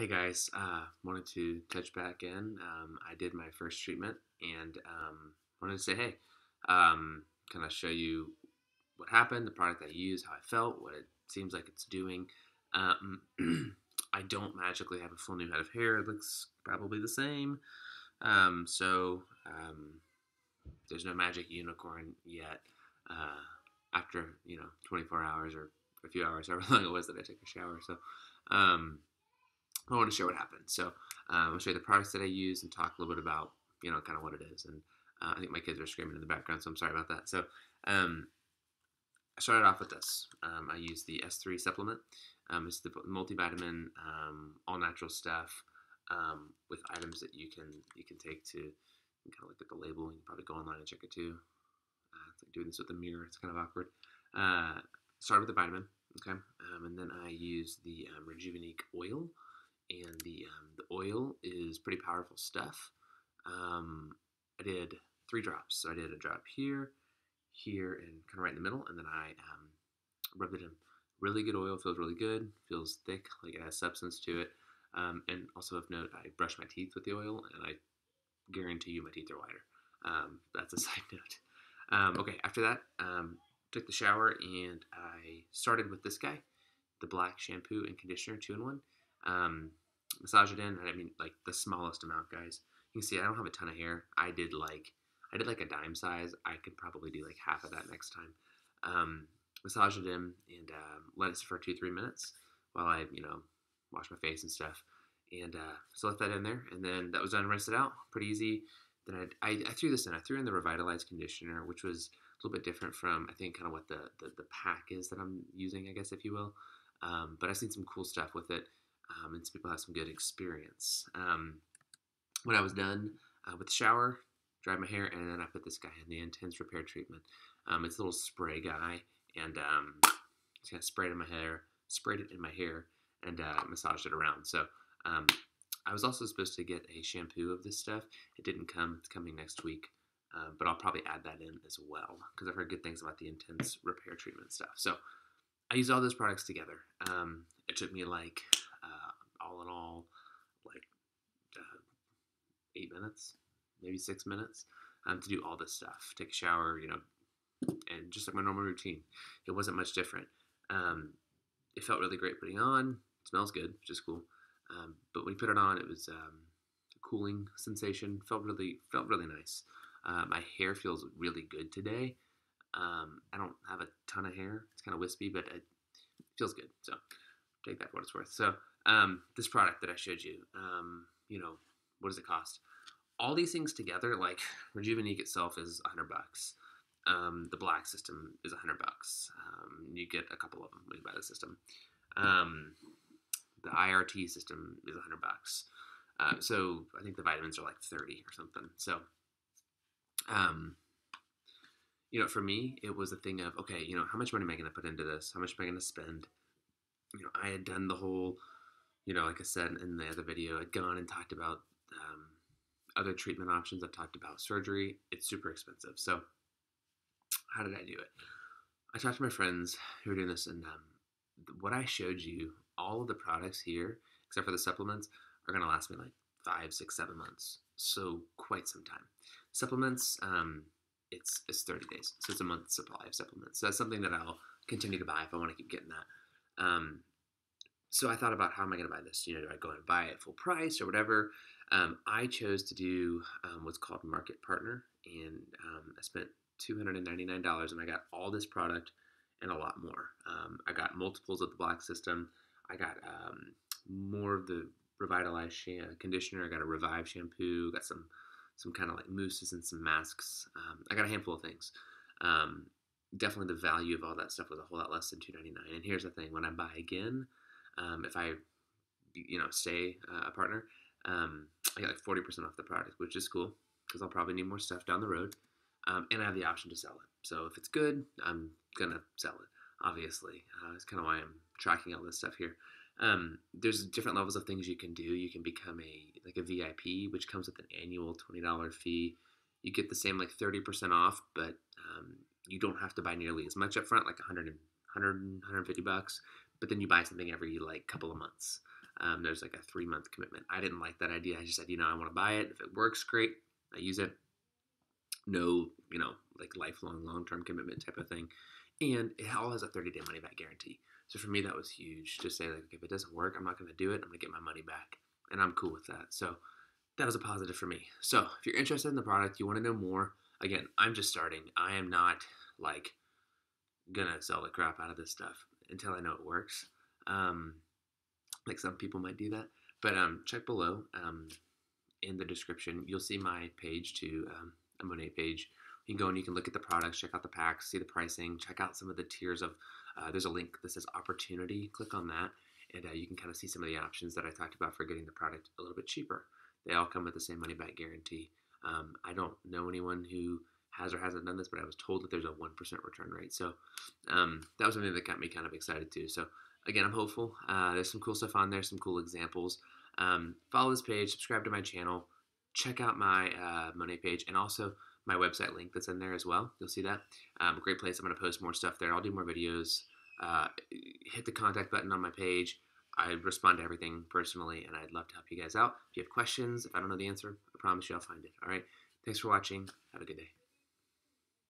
Hey guys, uh, wanted to touch back in. Um, I did my first treatment and um, wanted to say, hey, um, kind of show you what happened, the product I used, how I felt, what it seems like it's doing. Um, I don't magically have a full new head of hair. It looks probably the same. Um, so um, there's no magic unicorn yet. Uh, after you know 24 hours or a few hours, however long it was that I took a shower. So um, I want to show what happened. So um, I'll show you the products that I use and talk a little bit about, you know, kind of what it is. And uh, I think my kids are screaming in the background, so I'm sorry about that. So um, I started off with this. Um, I use the S3 supplement. Um, it's the multivitamin, um, all natural stuff um, with items that you can you can take to you kind of look at the label. You can probably go online and check it too. Uh, it's like doing this with the mirror. It's kind of awkward. Uh, start with the vitamin, okay, and then I use the Rejuveniqe oil and the um, the oil is pretty powerful stuff. Um, I did three drops. So I did a drop here, here, and kind of right in the middle, and then I um, rubbed it in. Really good oil, feels really good, feels thick, like it has substance to it. Um, and also of note, I brush my teeth with the oil, and I guarantee you my teeth are whiter. Um, that's a side note. Um, okay, after that, took the shower, and I started with this guy, the black shampoo and conditioner, two in one. Massage it in. I mean, like the smallest amount, guys. You can see I don't have a ton of hair. I did like I did like a dime size. I could probably do like half of that next time. Um, massage it in and um, let it sit for two three minutes while I you know wash my face and stuff. And uh, so let that in there, and then that was done. Rinse it out, pretty easy. Then I, I, I threw this in. I threw in the revitalized conditioner, which was a little bit different from I think kind of what the, the, the pack is that I'm using, I guess if you will. Um, but I've seen some cool stuff with it um, and some people have some good experience. Um, when I was done uh, with the shower, dried my hair, and then I put this guy in the intense repair treatment. Um, it's a little spray guy, and um, just kind of sprayed it in my hair, sprayed it in my hair, and uh, massaged it around. So um, I was also supposed to get a shampoo of this stuff. It didn't come. It's coming next week. Uh, but I'll probably add that in as well because I've heard good things about the intense repair treatment stuff. So I used all those products together. Um, it took me like all in all, like uh, eight minutes, maybe six minutes, um, to do all this stuff. Take a shower, you know, and just like my normal routine. It wasn't much different. Um, it felt really great putting on. It smells good, which is cool. Um, but when you put it on, it was um, a cooling sensation. Felt really felt really nice. Uh, my hair feels really good today. Um, I don't have a ton of hair. It's kind of wispy, but it feels good. So take that for what it's worth. So um, this product that I showed you, um, you know, what does it cost? All these things together, like Rejuveniqe itself is 100 bucks. Um, the black system is 100 bucks. Um, you get a couple of them when you buy the system. Um, the IRT system is 100 bucks. Uh, so I think the vitamins are like 30 or something. So, um, you know, for me, it was a thing of, okay, you know, how much money am I going to put into this? How much am I going to spend? You know, I had done the whole you know, like I said in the other video, I'd gone and talked about um, other treatment options. I've talked about surgery. It's super expensive. So, how did I do it? I talked to my friends who are doing this, and um, what I showed you, all of the products here, except for the supplements, are going to last me like five, six, seven months. So, quite some time. Supplements, um, it's, it's 30 days. So, it's a month supply of supplements. So, that's something that I'll continue to buy if I want to keep getting that. Um, so I thought about how am I going to buy this? You know, do I go and buy it full price or whatever? Um, I chose to do um, what's called Market Partner, and um, I spent $299 and I got all this product and a lot more. Um, I got multiples of the black system. I got um, more of the revitalized conditioner. I got a revive shampoo. Got some some kind of like mousses and some masks. Um, I got a handful of things. Definitely the value of all that stuff was a whole lot less than 299. And here's the thing: when I buy again, um, if I, you know, stay uh, a partner, um, I get like 40% off the product, which is cool because I'll probably need more stuff down the road. Um, and I have the option to sell it. So if it's good, I'm to sell it, obviously. Uh, that's kind of why I'm tracking all this stuff here. Um, there's different levels of things you can do. You can become a like a VIP, which comes with an annual $20 fee. You get the same like 30% off, but um, you don't have to buy nearly as much up front, like 100, 100 150 bucks but then you buy something every like couple of months. Um, there's like a three month commitment. I didn't like that idea. I just said, you know, I want to buy it. If it works, great. I use it. No, you know, like lifelong, long term commitment type of thing. And it all has a 30 day money back guarantee. So for me, that was huge to say, like, if it doesn't work, I'm not going to do it. I'm going to get my money back. And I'm cool with that. So that was a positive for me. So if you're interested in the product, you want to know more, again, I'm just starting. I am not like gonna sell the crap out of this stuff until I know it works. Um, like some people might do that. But um, check below um, in the description. You'll see my page to um, a Monat page. You can go and you can look at the products, check out the packs, see the pricing, check out some of the tiers of. Uh, there's a link that says opportunity. Click on that, and uh, you can kind of see some of the options that I talked about for getting the product a little bit cheaper. They all come with the same money back guarantee. Um, I don't know anyone who has or hasn't done this, but I was told that there's a 1% return rate. So um, that was something that got me kind of excited too. So again, I'm hopeful. Uh, there's some cool stuff on there, some cool examples. Um, follow this page, subscribe to my channel, check out my uh, page, and also my website link that's in there as well. You'll see that. Um, great place. I'm going to post more stuff there. I'll do more videos. Uh, hit the contact button on my page. I respond to everything personally, and I'd love to help you guys out. If you have questions, if I don't know the answer, I promise you I'll find it. All right. Thanks for watching. Have a good day.